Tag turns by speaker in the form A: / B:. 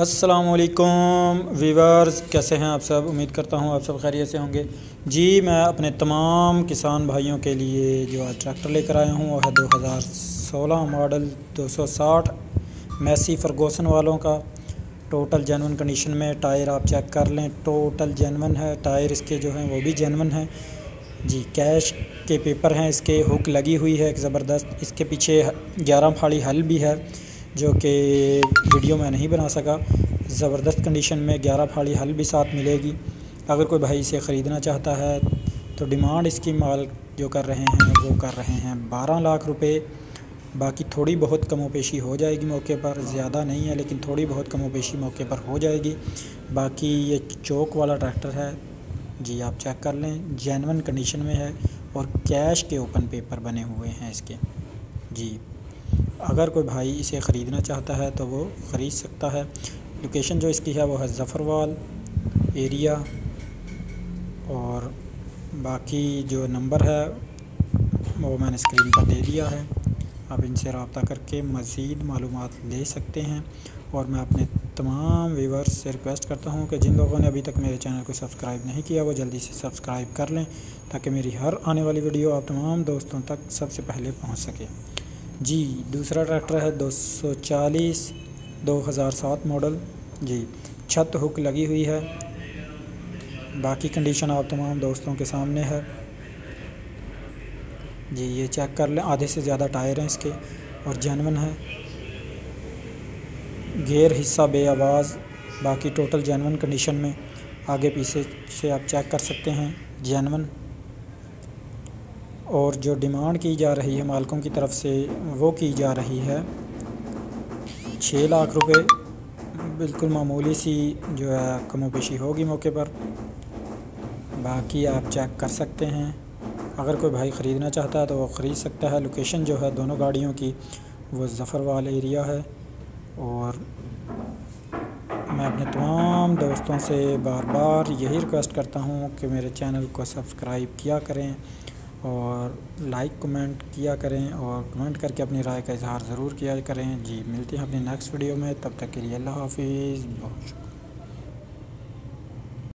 A: असलकुम वीवर्स कैसे हैं आप सब? उम्मीद करता हूँ आप सब खैरियत से होंगे। जी, मैं अपने तमाम किसान भाइयों के लिए जो आज ट्रैक्टर लेकर आया हूँ, वो है 2016 मॉडल 260 मैसी फर्गोसन वालों का। टोटल जनवन कंडीशन में टायर आप चेक कर लें। टोटल जनवन है टायर इसके जो हैं, वो भी जनवन हैं। जी कैश के पेपर हैं, इसके हुक लगी हुई है, एक ज़बरदस्त। इसके पीछे ग्यारह फाड़ी हल भी है। जो कि वीडियो में नहीं बना सका। ज़बरदस्त कंडीशन में ग्यारह फाड़ी हल भी साथ मिलेगी। अगर कोई भाई इसे ख़रीदना चाहता है तो डिमांड इसकी माल जो कर रहे हैं, वो कर रहे हैं। बारह लाख रुपए, बाकी थोड़ी बहुत कमोपेशी हो जाएगी मौके पर। ज़्यादा नहीं है, लेकिन थोड़ी बहुत कमोपेशी मौके पर हो जाएगी। बाकी ये चौक वाला ट्रैक्टर है। जी, आप चेक कर लें। जैनवन कंडीशन में है और कैश के ओपन पेपर बने हुए हैं इसके। जी। अगर कोई भाई इसे ख़रीदना चाहता है तो वो ख़रीद सकता है। लोकेशन जो इसकी है, वो है ज़फ़रवाल एरिया। और बाकी जो नंबर है, वो मैंने स्क्रीन पर दे दिया है। आप इनसे रबता करके मज़ीद मालूम ले सकते हैं। और मैं अपने तमाम व्यूवर्स से रिक्वेस्ट करता हूँ कि जिन लोगों ने अभी तक मेरे चैनल को सब्सक्राइब नहीं किया, वो जल्दी से सब्सक्राइब कर लें, ताकि मेरी हर आने वाली वीडियो आप तमाम दोस्तों तक सबसे पहले पहुँच सके। जी, दूसरा ट्रैक्टर है 240 2007 मॉडल। जी, छत हुक लगी हुई है। बाकी कंडीशन आप तमाम दोस्तों के सामने है। जी, ये चेक कर लें, आधे से ज़्यादा टायर हैं इसके और जैनवन है। गेयर हिस्सा बे आवाज़ बाकी टोटल जनवन कंडीशन में आगे पीछे से आप चेक कर सकते हैं। जनवन। और जो डिमांड की जा रही है मालकों की तरफ़ से, वो की जा रही है। छः लाख रुपए बिल्कुल मामूली सी जो है कमोपेशी होगी मौके पर। बाकी आप चेक कर सकते हैं। अगर कोई भाई ख़रीदना चाहता है तो वो ख़रीद सकता है। लोकेशन जो है दोनों गाड़ियों की, वो ज़फ़र ज़फ़रवाल एरिया है। और मैं अपने तमाम दोस्तों से बार बार यही रिक्वेस्ट करता हूँ कि मेरे चैनल को सब्सक्राइब किया करें। और लाइक कमेंट किया करें और कमेंट करके अपनी राय का इजहार ज़रूर किया करें। जी, मिलते हैं अपनी नेक्स्ट वीडियो में। तब तक के लिए अल्लाह हाफिज़। बहुत शुक्रिया।